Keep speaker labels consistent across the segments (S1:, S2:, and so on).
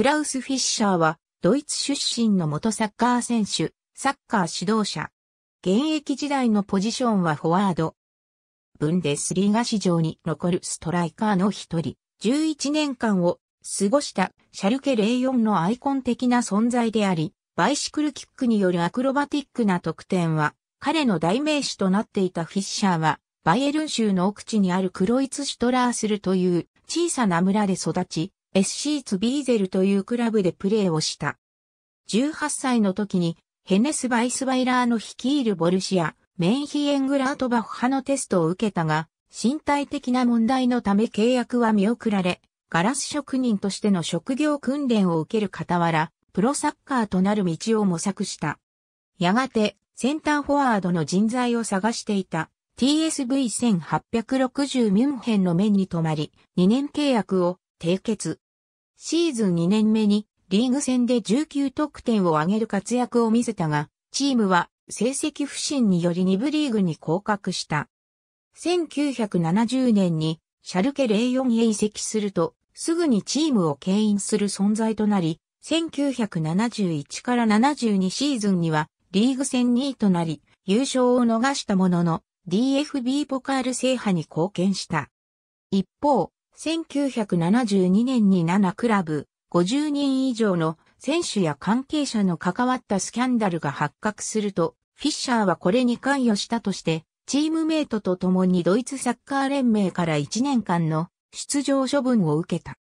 S1: クラウス・フィッシャーは、ドイツ出身の元サッカー選手、サッカー指導者。現役時代のポジションはフォワード。ブンデスリーガ史上に残るストライカーの一人、11年間を過ごしたシャルケ04のアイコン的な存在であり、バイシクルキックによるアクロバティックな得点は、彼の代名詞となっていたフィッシャーは、バイエルン州の奥地にあるクロイツシュトラースルという小さな村で育ち、SC ツビーゼルというクラブでプレーをした。18歳の時にヘネス・バイスバイラーの率いるボルシア、メンヒエングラートバッハのテストを受けたが、身体的な問題のため契約は見送られ、ガラス職人としての職業訓練を受ける傍ら、プロサッカーとなる道を模索した。やがて、センターフォワードの人材を探していた TSV1860 ミュンヘンの面に留まり、2年契約を締結。シーズン2年目にリーグ戦で19得点を挙げる活躍を見せたが、チームは成績不振により2部リーグに降格した。1970年にシャルケ04へ移籍すると、すぐにチームを牽引する存在となり、1971から72シーズンにはリーグ戦2位となり、優勝を逃したものの DFB ポカール制覇に貢献した。一方、1972年に7クラブ、50人以上の選手や関係者の関わったスキャンダルが発覚すると、フィッシャーはこれに関与したとして、チームメイトと共にドイツサッカー連盟から1年間の出場処分を受けた。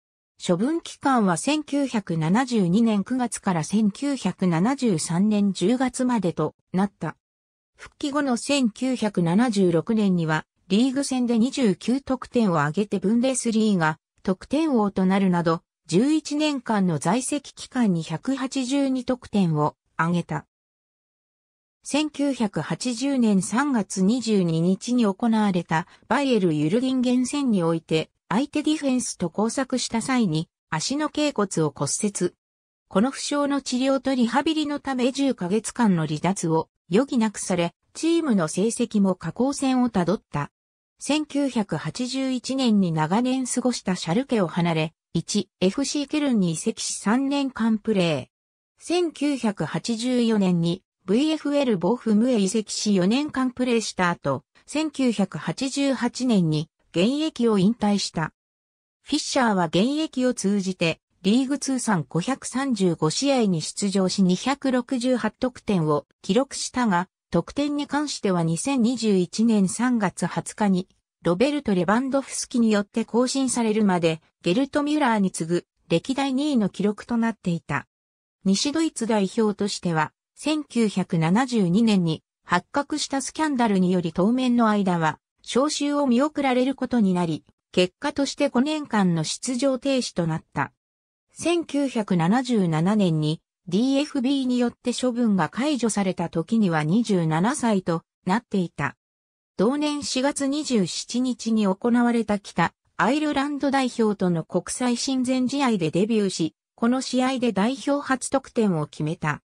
S1: 処分期間は1972年9月から1973年10月までとなった。復帰後の1976年にはリーグ戦で29得点を挙げてブンデスリーが得点王となるなど11年間の在籍期間に182得点を挙げた。1980年3月22日に行われたバイエル・ユルリンゲン戦において相手ディフェンスと交錯した際に足の頸骨を骨折。この負傷の治療とリハビリのため10ヶ月間の離脱を余儀なくされ、チームの成績も下降線をたどった。1981年に長年過ごしたシャルケを離れ、1、FC ケルンに移籍し3年間プレー。1984年に VFL ボーフムへ移籍し4年間プレーした後、1988年に現役を引退した。フィッシャーは現役を通じてリーグ通算535試合に出場し268得点を記録したが、得点に関しては2021年3月20日にロベルト・レバンドフスキによって更新されるまで、ゲルト・ミュラーに次ぐ歴代2位の記録となっていた。西ドイツ代表としては、1972年に発覚したスキャンダルにより当面の間は、招集を見送られることになり、結果として5年間の出場停止となった。1977年に DFB によって処分が解除された時には27歳となっていた。同年4月27日に行われた北アイルランド代表との国際親善試合でデビューし、この試合で代表初得点を決めた。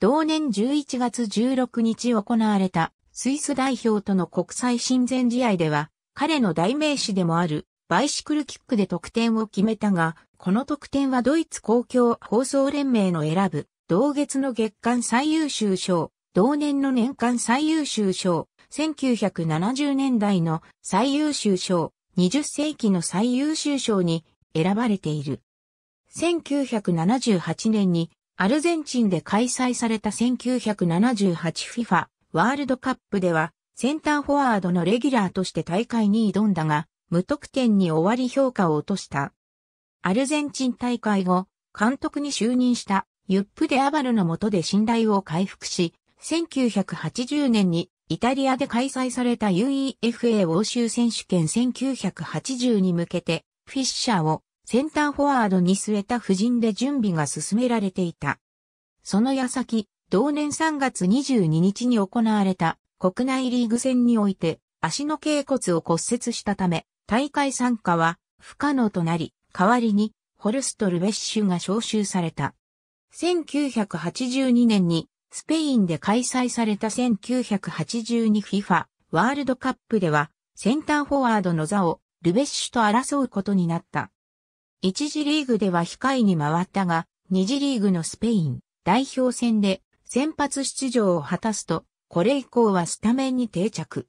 S1: 同年11月16日行われたスイス代表との国際親善試合では、彼の代名詞でもあるバイシクルキックで得点を決めたが、この得点はドイツ公共放送連盟の選ぶ同月の月間最優秀賞、同年の年間最優秀賞、1970年代の最優秀賞、20世紀の最優秀賞に選ばれている。1978年にアルゼンチンで開催された 1978FIFA ワールドカップではセンターフォワードのレギュラーとして大会に挑んだが無得点に終わり評価を落とした。アルゼンチン大会後、監督に就任したユップ・デ・アバルの下で信頼を回復し、1980年にイタリアで開催された UEFA 欧州選手権1980に向けて、フィッシャーをセンターフォワードに据えた布陣で準備が進められていた。その矢先、同年3月22日に行われた国内リーグ戦において足の頸骨を骨折したため、大会参加は不可能となり、代わりにホルストルベッシュが招集された。1982年にスペインで開催された 1982FIFA ワールドカップではセンターフォワードの座をルベッシュと争うことになった。一次リーグでは控えに回ったが、二次リーグのスペイン代表戦で先発出場を果たすと、これ以降はスタメンに定着。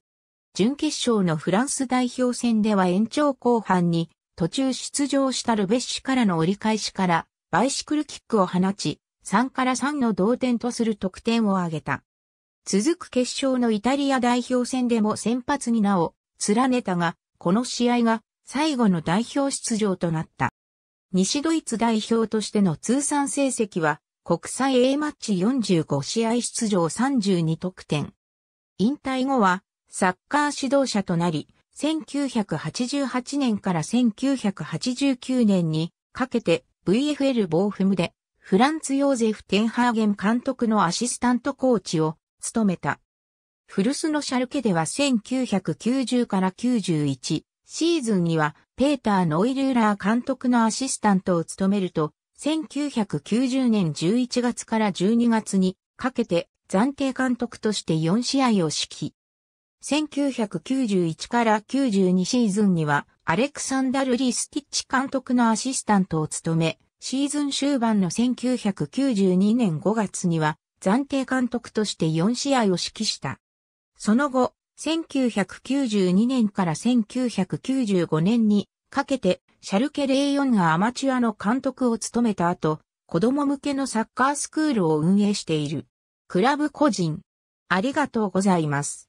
S1: 準決勝のフランス代表戦では延長後半に途中出場したルベッシュからの折り返しからバイシクルキックを放ち、3から3の同点とする得点を挙げた。続く決勝のイタリア代表戦でも先発に名を連ねたが、この試合が最後の代表出場となった。西ドイツ代表としての通算成績は国際 A マッチ45試合出場32得点。引退後はサッカー指導者となり、1988年から1989年にかけて VFL ボーフムでフランツ・ヨーゼフ・テンハーゲン監督のアシスタントコーチを務めた。古巣のシャルケでは1990から91シーズンにはペーター・ノイルーラー監督のアシスタントを務めると、1990年11月から12月にかけて暫定監督として4試合を指揮。1991から92シーズンには、アレクサンダル・リスティッチ監督のアシスタントを務め、シーズン終盤の1992年5月には、暫定監督として4試合を指揮した。その後、1992年から1995年にかけて、シャルケ04がアマチュアの監督を務めた後、子供向けのサッカースクールを運営している。クラブ個人。ありがとうございます。